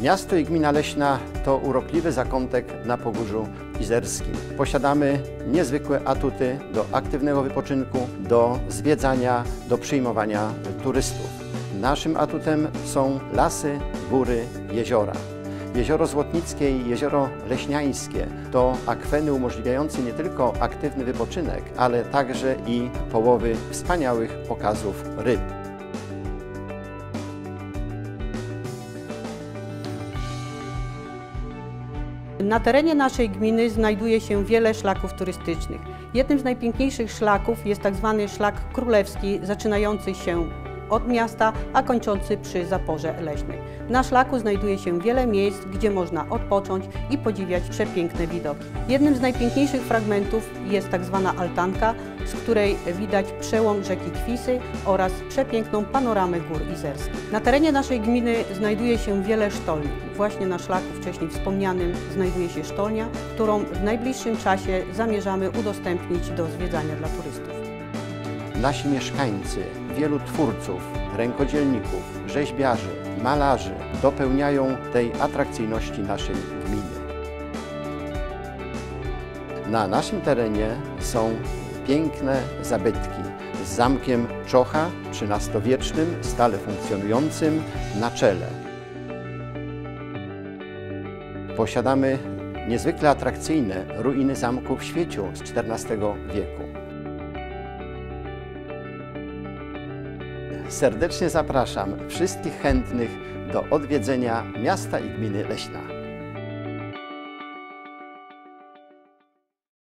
Miasto i gmina Leśna to urokliwy zakątek na Pogórzu Izerskim. Posiadamy niezwykłe atuty do aktywnego wypoczynku, do zwiedzania, do przyjmowania turystów. Naszym atutem są lasy, góry, jeziora. Jezioro Złotnickie i Jezioro Leśniańskie to akweny umożliwiające nie tylko aktywny wypoczynek, ale także i połowy wspaniałych pokazów ryb. Na terenie naszej gminy znajduje się wiele szlaków turystycznych. Jednym z najpiękniejszych szlaków jest tak zwany szlak królewski, zaczynający się od miasta, a kończący przy zaporze leśnej. Na szlaku znajduje się wiele miejsc, gdzie można odpocząć i podziwiać przepiękne widoki. Jednym z najpiękniejszych fragmentów jest tak zwana altanka, z której widać przełom rzeki Kwisy oraz przepiękną panoramę gór izerskich. Na terenie naszej gminy znajduje się wiele sztolni. Właśnie na szlaku wcześniej wspomnianym znajduje się sztolnia, którą w najbliższym czasie zamierzamy udostępnić do zwiedzania dla turystów. Nasi mieszkańcy, wielu twórców, rękodzielników, rzeźbiarzy, malarzy dopełniają tej atrakcyjności naszej gminy. Na naszym terenie są piękne zabytki z zamkiem Czocha XIII-wiecznym, stale funkcjonującym na czele. Posiadamy niezwykle atrakcyjne ruiny zamku w Świeciu z XIV wieku. Serdecznie zapraszam wszystkich chętnych do odwiedzenia miasta i gminy Leśna.